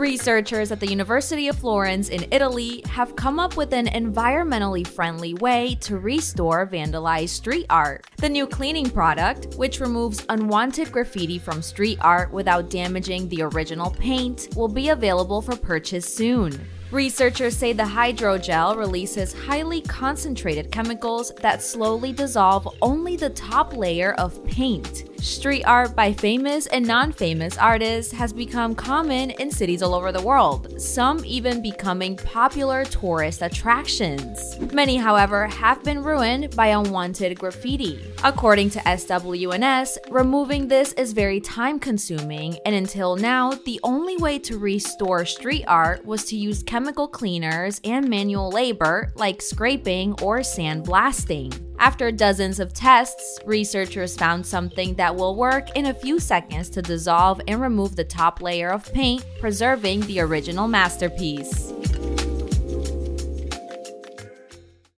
Researchers at the University of Florence in Italy have come up with an environmentally friendly way to restore vandalized street art. The new cleaning product, which removes unwanted graffiti from street art without damaging the original paint, will be available for purchase soon. Researchers say the hydrogel releases highly concentrated chemicals that slowly dissolve only the top layer of paint. Street art by famous and non-famous artists has become common in cities all over the world, some even becoming popular tourist attractions. Many, however, have been ruined by unwanted graffiti. According to SWNS, removing this is very time-consuming, and until now, the only way to restore street art was to use chemical cleaners and manual labor like scraping or sandblasting. After dozens of tests, researchers found something that will work in a few seconds to dissolve and remove the top layer of paint, preserving the original masterpiece.